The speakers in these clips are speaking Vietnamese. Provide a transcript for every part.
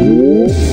Yeah.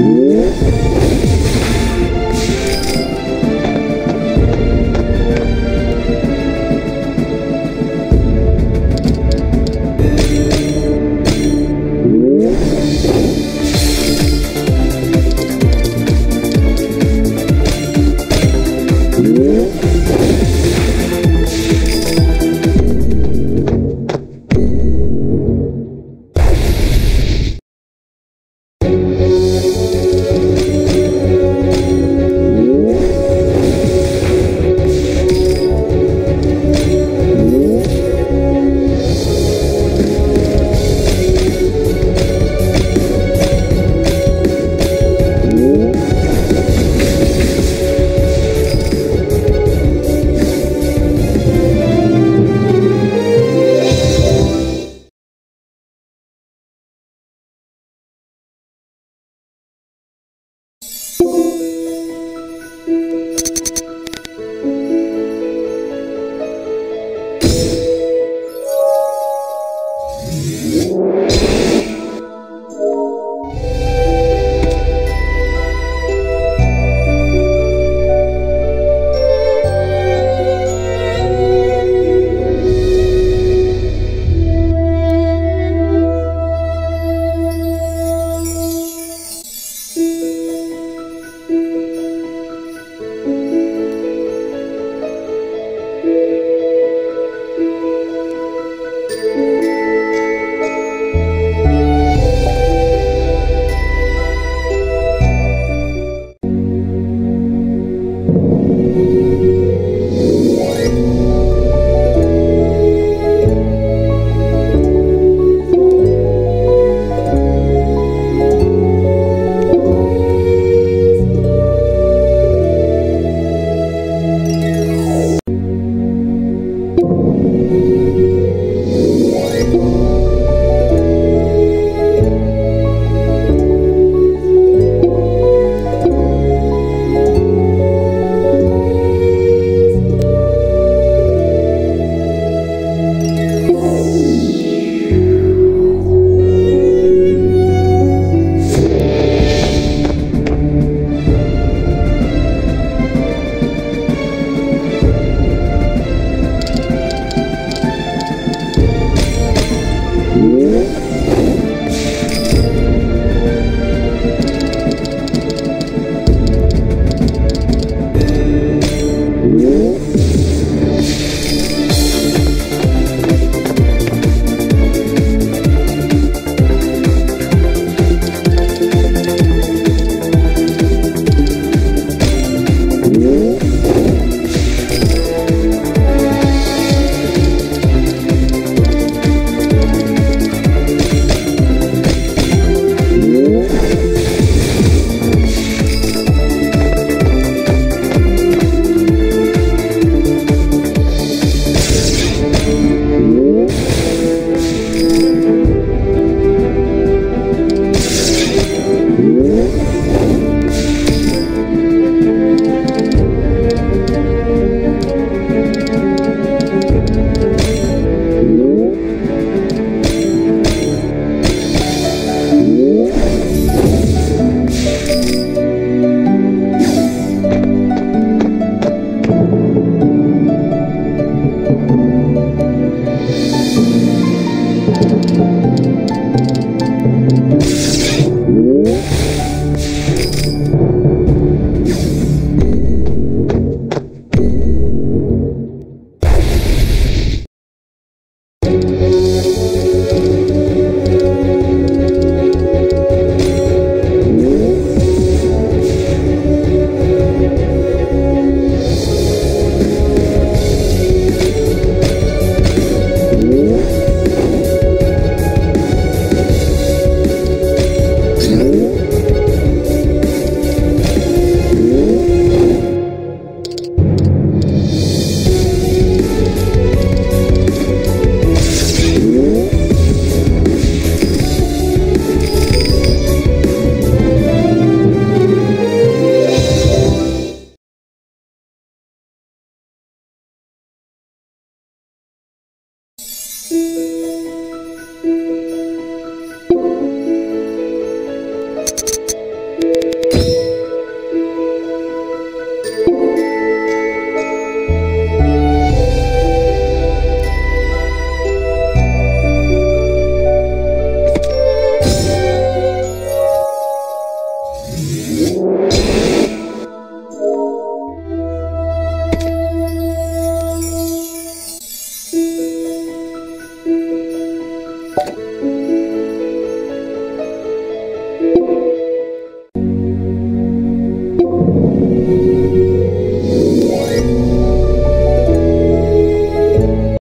Música